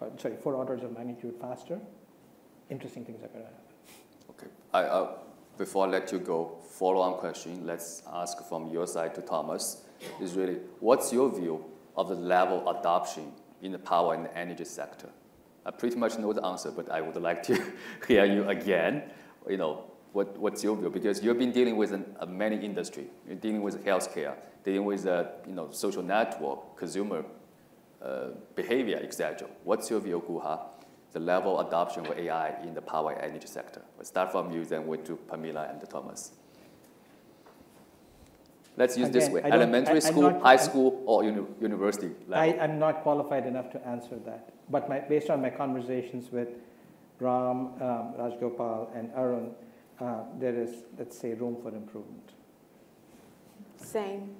D: uh, sorry, four orders of magnitude faster, interesting things are going to happen.
A: Okay. I, uh, before I let you go, follow-on question. Let's ask from your side to Thomas. Is really, what's your view of the level of adoption in the power and energy sector? I pretty much know the answer, but I would like to [LAUGHS] hear you again. You know, what, what's your view? Because you've been dealing with an, a many industry. You're dealing with healthcare, dealing with uh, you know social network, consumer uh, behavior, etc. What's your view, Guha? the level of adoption of AI in the power and energy sector. We'll start from you, then we'll to Pamela and Thomas. Let's use Again, this way, elementary I, school, not, high school, or uni university level.
D: I, am not qualified enough to answer that. But my, based on my conversations with Ram, um, Rajagopal, and Arun, uh, there is, let's say, room for improvement.
B: Same.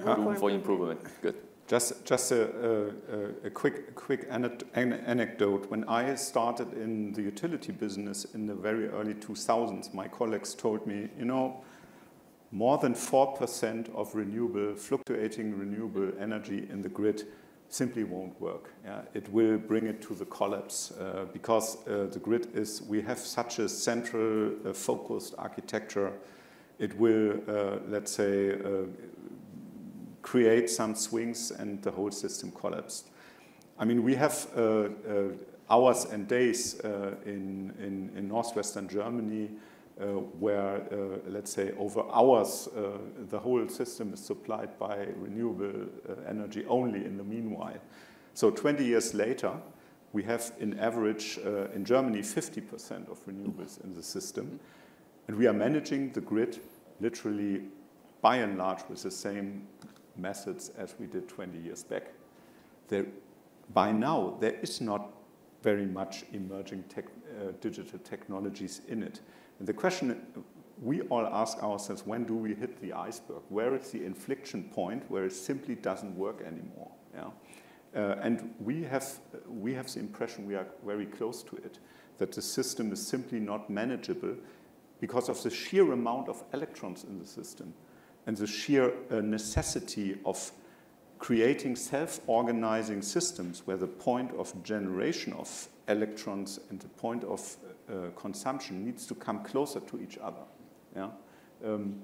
A: Room for improvement, good.
C: Just, just a, a, a quick, quick anecdote. When I started in the utility business in the very early 2000s, my colleagues told me, you know, more than 4% of renewable, fluctuating renewable energy in the grid simply won't work. Yeah? It will bring it to the collapse uh, because uh, the grid is, we have such a central uh, focused architecture. It will, uh, let's say, uh, create some swings and the whole system collapsed. I mean, we have uh, hours and days in, in, in, northwestern Germany uh, where, uh, let's say, over hours, uh, the whole system is supplied by renewable energy only in the meanwhile. So 20 years later, we have in average in Germany 50% of renewables in the system. And we are managing the grid literally by and large with the same methods as we did 20 years back. There, by now, there is not very much emerging tech, uh, digital technologies in it. And the question we all ask ourselves, when do we hit the iceberg? Where is the inflection point where it simply doesn't work anymore? Yeah? Uh, and we have, we have the impression we are very close to it, that the system is simply not manageable because of the sheer amount of electrons in the system and the sheer uh, necessity of creating self-organizing systems where the point of generation of electrons and the point of consumption needs to come closer to each other. Yeah? Um,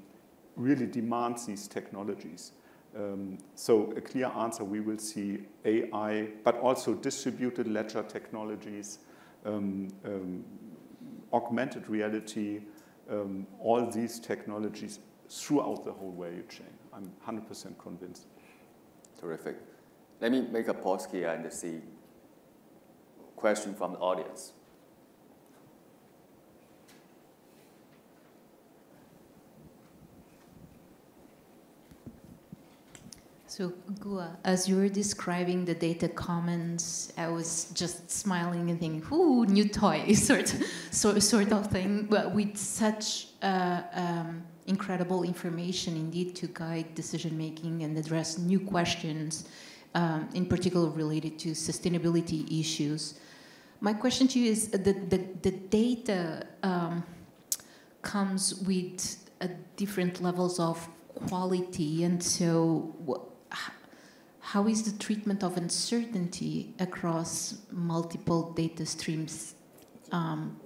C: really demands these technologies. Um, so a clear answer, we will see AI, but also distributed ledger technologies, um, um, augmented reality, um, all these technologies throughout the whole value chain. I'm 100% convinced.
A: Terrific. Let me make a pause here and see question from the audience.
E: So, Guha, as you were describing the data commons, I was just smiling and thinking, "Ooh, new toy," [LAUGHS] sort, sort, sort of thing. But with such uh, um, incredible information, indeed, to guide decision making and address new questions, um, in particular related to sustainability issues. My question to you is: the the, the data um, comes with different levels of quality, and so how is the treatment of uncertainty across multiple data streams um,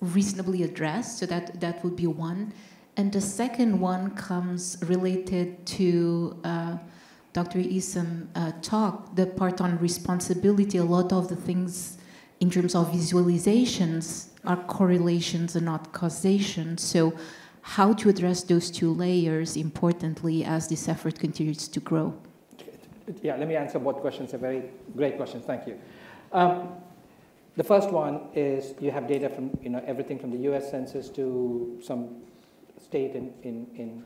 E: reasonably addressed? So that, that would be one. And the second one comes related to uh, Dr. Isom uh, talk, the part on responsibility. A lot of the things in terms of visualizations are correlations and not causation. So how to address those two layers importantly as this effort continues to grow?
D: yeah, let me answer both questions. A very great questions. Thank you. Um, the first one is you have data from you know everything from the U.S. Census to some state in in, in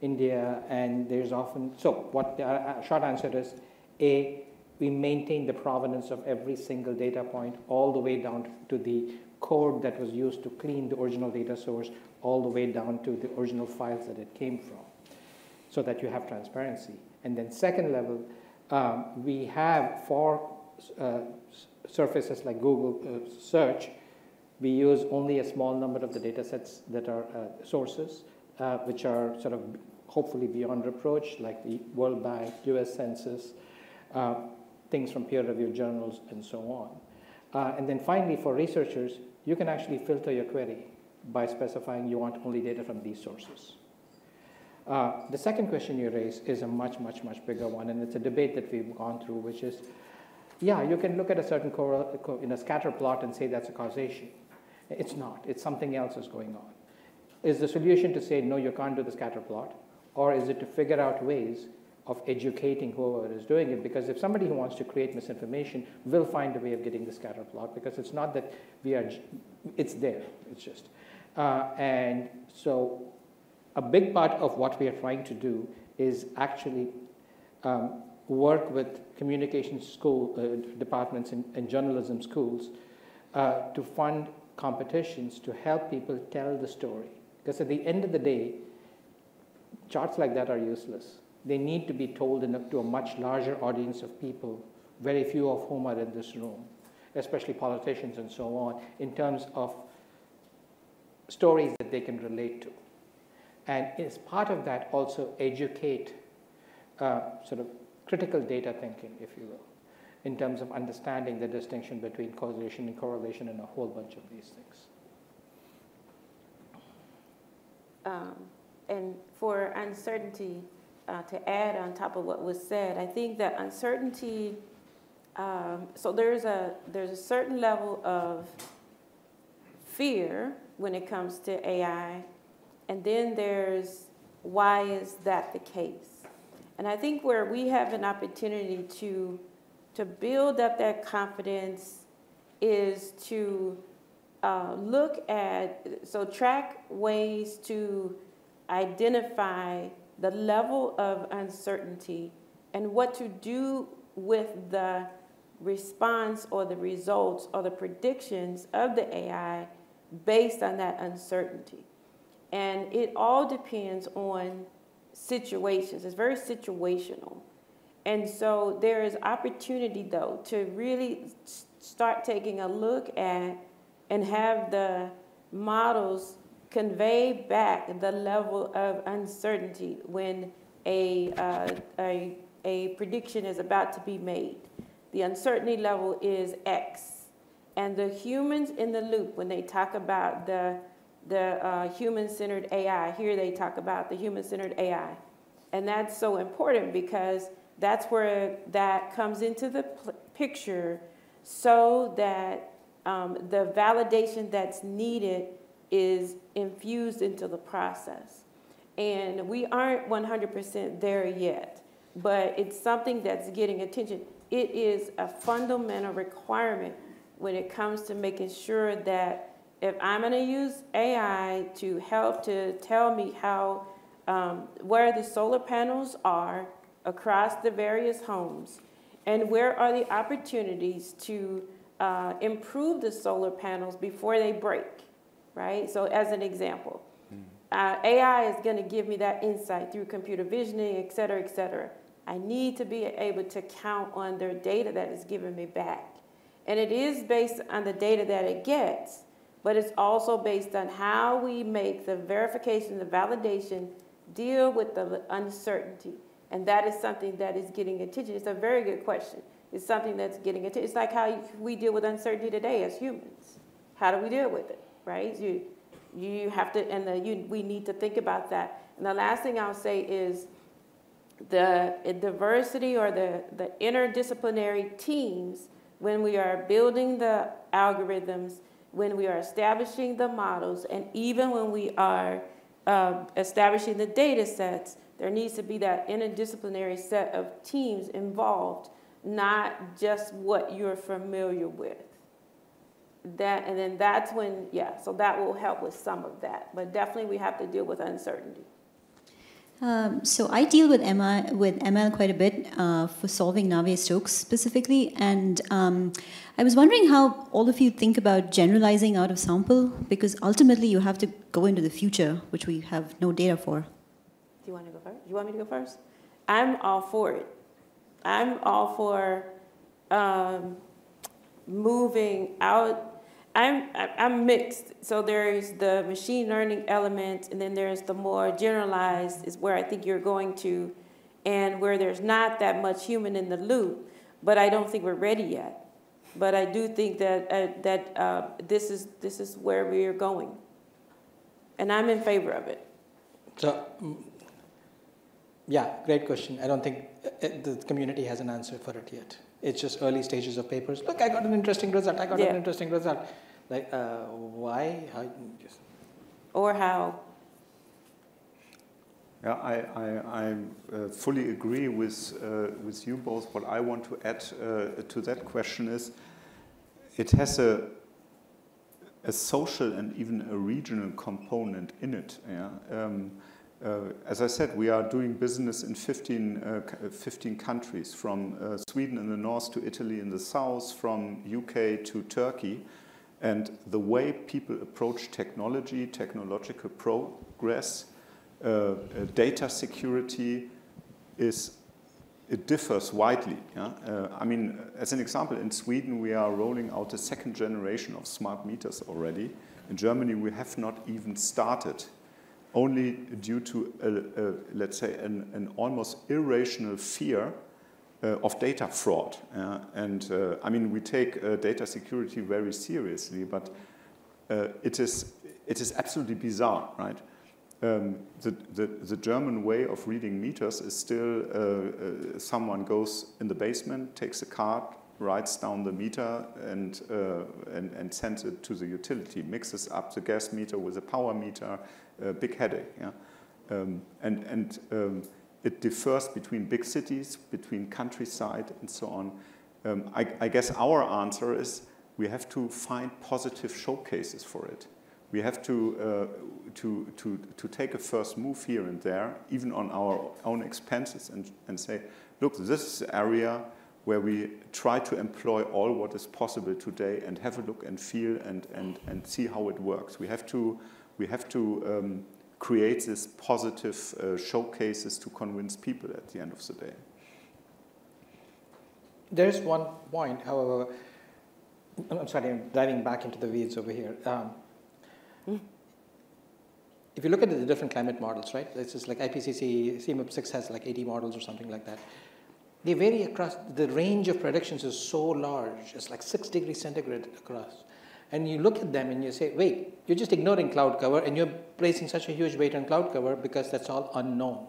D: India, and there's often so what the uh, short answer is a we maintain the provenance of every single data point all the way down to the code that was used to clean the original data source all the way down to the original files that it came from so that you have transparency. And then second level, um, we have for uh, surfaces like Google uh, search, we use only a small number of the data sets that are uh, sources, uh, which are sort of hopefully beyond reproach, like the World Bank, US Census, uh, things from peer-reviewed journals, and so on. Uh, and then finally, for researchers, you can actually filter your query by specifying you want only data from these sources. Uh, the second question you raise is a much, much, much bigger one, and it's a debate that we've gone through, which is, yeah, you can look at a certain in a scatter plot and say that's a causation. It's not. It's something else is going on. Is the solution to say, no, you can't do the scatter plot? Or is it to figure out ways of educating whoever is doing it? Because if somebody who wants to create misinformation will find a way of getting the scatter plot, because it's not that we are, it's there, it's just. Uh, and so a big part of what we are trying to do is actually um, work with communication school uh, departments and, and, journalism schools uh, to fund competitions to help people tell the story. Because at the end of the day, charts like that are useless. They need to be told to a much larger audience of people, very few of whom are in this room, especially politicians and so on, in terms of stories that they can relate to. And as part of that, also educate uh, sort of critical data thinking, if you will, in terms of understanding the distinction between causation and correlation and a whole bunch of these things.
B: Um, and for uncertainty, uh, to add on top of what was said, I think that uncertainty, um, so there's a, there's a certain level of fear when it comes to AI and then there's why is that the case? And I think where we have an opportunity to, to build up that confidence is to uh, look at, so track ways to identify the level of uncertainty and what to do with the response or the results or the predictions of the AI based on that uncertainty. And it all depends on situations. It's very situational. And so there is opportunity, though, to really start taking a look at and have the models convey back the level of uncertainty when a, uh, a, a prediction is about to be made. The uncertainty level is X. And the humans in the loop, when they talk about the, the uh, human-centered AI, here they talk about the human-centered AI. And that's so important because that's where that comes into the picture so that um, the validation that's needed is infused into the process. And we aren't 100% there yet, but it's something that's getting attention. It is a fundamental requirement when it comes to making sure that if I'm going to use AI to help to tell me how um, where the solar panels are across the various homes and where are the opportunities to uh, improve the solar panels before they break, right? So as an example, mm. uh, AI is going to give me that insight through computer visioning, et cetera, et cetera. I need to be able to count on their data that is given me back. And it is based on the data that it gets, but it's also based on how we make the verification, the validation deal with the uncertainty. And that is something that is getting attention. It's a very good question. It's something that's getting attention. It's like how we deal with uncertainty today as humans. How do we deal with it, right? You, you have to, and the, you, we need to think about that. And the last thing I'll say is the diversity or the, the interdisciplinary teams when we are building the algorithms, when we are establishing the models, and even when we are uh, establishing the data sets, there needs to be that interdisciplinary set of teams involved, not just what you're familiar with. That, and then that's when, yeah, so that will help with some of that. But definitely we have to deal with uncertainty.
F: Um, so I deal with ML, with ML quite a bit uh, for solving Navier-Stokes specifically, and um, I was wondering how all of you think about generalizing out of sample, because ultimately you have to go into the future, which we have no data for.
B: Do you want to go first? You want me to go first? I'm all for it. I'm all for um, moving out I'm, I'm mixed. So there's the machine learning element, and then there's the more generalized, is where I think you're going to, and where there's not that much human in the loop. But I don't think we're ready yet. But I do think that uh, that uh, this is this is where we are going, and I'm in favor of it.
D: So, mm, yeah, great question. I don't think uh, the community has an answer for it yet. It's just early stages of papers. Look, I got an interesting result. I got yeah. an interesting result. Like, uh, why? How? Just...
B: Or how?
C: Yeah, I, I, I uh, fully agree with, uh, with you both. What I want to add uh, to that question is it has a, a social and even a regional component in it. Yeah? Um, uh, as I said, we are doing business in 15, uh, 15 countries, from uh, Sweden in the north to Italy in the south, from UK to Turkey. And the way people approach technology, technological progress, uh, uh, data security is it differs widely. Yeah? Uh, I mean, as an example, in Sweden we are rolling out a second generation of smart meters already. In Germany we have not even started, only due to, a, a, let's say, an, an almost irrational fear of data fraud. Uh, and uh, I mean, we take uh, data security very seriously, but uh, it, is, it is absolutely bizarre, right? Um, the, the, the, German way of reading meters is still uh, someone goes in the basement, takes a card, writes down the meter, and, and, and, sends it to the utility, mixes up the gas meter with a power meter, big headache. Yeah? Um, and and um, it differs between big cities, between countryside, and so on. Um, I, I, guess our answer is we have to find positive showcases for it. We have to, uh, to, to, to take a first move here and there, even on our own expenses, and, and say, look, this is the area where we try to employ all what is possible today and have a look and feel and, and, and see how it works. We have to, we have to um, create these positive uh, showcases to convince people at the end of the day.
D: there's one point, however, I'm sorry, I'm diving back into the weeds over here. Um, if you look at the different climate models, right? It's just like IPCC, CMIP 6 has like 80 models or something like that. They vary across, the range of predictions is so large, it's like 6 degrees centigrade across. And you look at them and you say, wait, you're just ignoring cloud cover and you're placing such a huge weight on cloud cover because that's all unknown.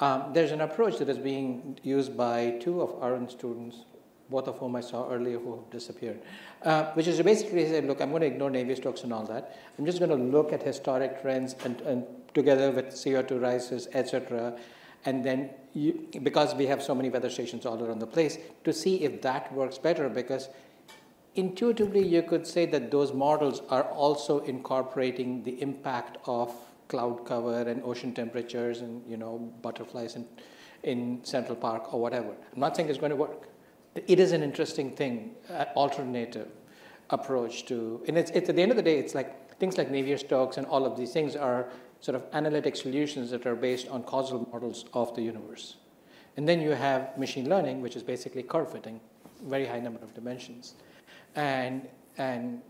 D: Um, there's an approach that is being used by two of our own students, both of whom I saw earlier who have disappeared, uh, which is basically say, look, I'm going to ignore Navier-Stokes and all that. I'm just going to look at historic trends and, and together with CO2 rises, etc., and then you, because we have so many weather stations all around the place, to see if that works better because intuitively you could say that those models are also incorporating the impact of cloud cover and ocean temperatures and you know butterflies in, in Central Park or whatever. I'm not saying it's going to work. It is an interesting thing, uh, alternative approach to, and it's, it's at the end of the day, it's like things like Navier-Stokes and all of these things are sort of analytic solutions that are based on causal models of the universe. And then you have machine learning, which is basically curve fitting, very high number of dimensions. And, and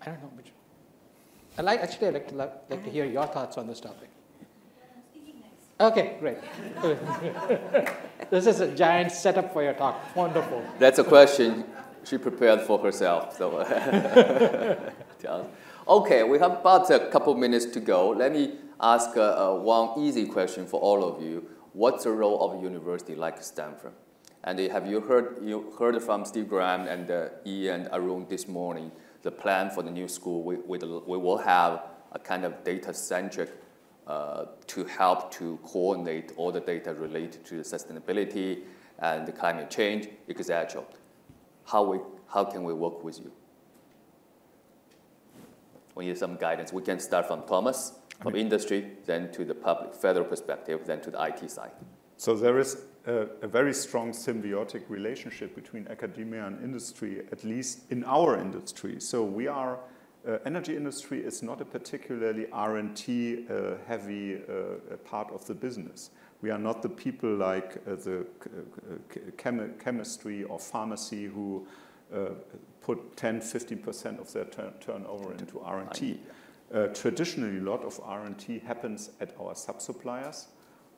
D: I don't know which. I like, actually, I'd like to, like to hear your thoughts on this topic. Okay, great. [LAUGHS] this is a giant setup for your talk. Wonderful.
A: That's a question she prepared for herself. So, [LAUGHS] okay, we have about a couple minutes to go. Let me ask uh, uh, one easy question for all of you. What's the role of a university like Stanford? And have you heard, you heard from Steve Graham and uh, Ian and Arun this morning, the plan for the new school, we, we, we will have a kind of data-centric uh, to help to coordinate all the data related to sustainability and the climate change, etc. How, we, how can we work with you? We need some guidance. We can start from Thomas, from industry, then to the public, federal perspective, then to the IT side.
C: So there is a, a, very strong symbiotic relationship between academia and industry, at least in our industry. So we are, uh, energy industry is not a particularly R&T uh, heavy uh, part of the business. We are not the people like uh, the uh, chem chemistry or pharmacy who uh, put 10, 15% of their turnover into R&T. traditionally, a lot of R&T happens at our sub-suppliers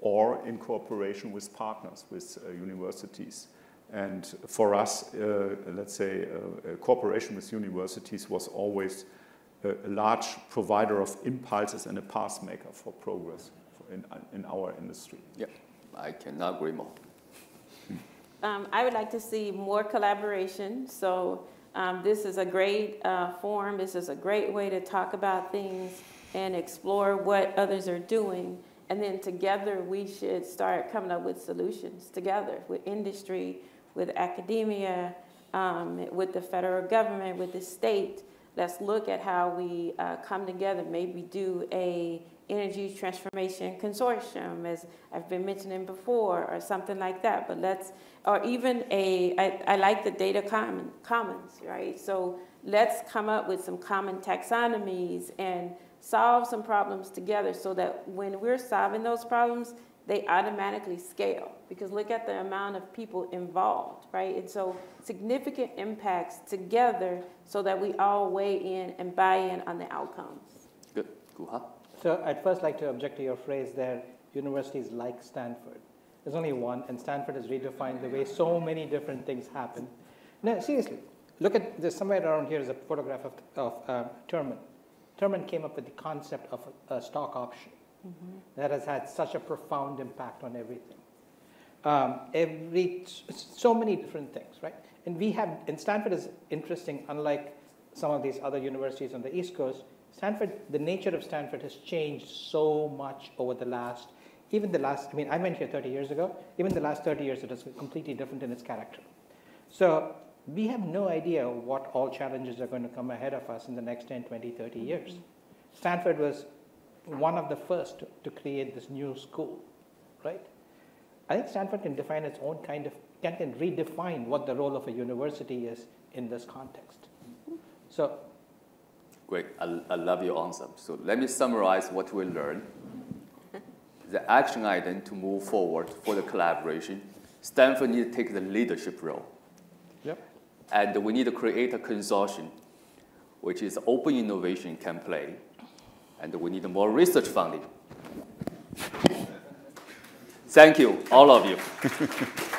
C: or in cooperation with partners, with uh, universities. And for us, uh, let's say, uh, cooperation with universities was always a, a, large provider of impulses and a path maker for progress in, in our industry.
A: Yeah, I cannot agree more. [LAUGHS]
B: Um, I would like to see more collaboration. So um, this is a great uh, forum. This is a great way to talk about things and explore what others are doing. And then together we should start coming up with solutions together with industry, with academia, um, with the federal government, with the state. Let's look at how we uh, come together, maybe do a energy transformation consortium, as I've been mentioning before, or something like that. But let's, or even a, I, I like the data common, commons, right? So let's come up with some common taxonomies and solve some problems together so that when we're solving those problems, they automatically scale because look at the amount of people involved, right? And so significant impacts together so that we all weigh in and buy in on the outcomes.
A: Good. Guha?
D: So I'd first like to object to your phrase there, universities like Stanford. There's only one, and Stanford has redefined the way so many different things happen. No, seriously, look at, there's somewhere around here is a photograph of, of uh, Terman. Terman came up with the concept of a, a stock option mm-hmm. that has had such a profound impact on everything. Um, every so many different things, right? And we have, and Stanford is interesting, unlike some of these other universities on the East Coast. Stanford, the nature of Stanford has changed so much over the last, even the last. I mean, I went here 30 years ago. Even the last 30 years, it is completely different in its character. So we have no idea what all challenges are going to come ahead of us in the next 10, 20, 30 years. Stanford was one of the first to create this new school, right? I think Stanford can define its own kind of, can, can redefine what the role of a university is in this context. So.
A: Great, I, I love your answer. So let me summarize what we learned. [LAUGHS] The action item to move forward for the collaboration Stanford needs to take the leadership role. And we need to create a consortium, which is open innovation can play. And we need more research funding. Thank you, all of you. [LAUGHS]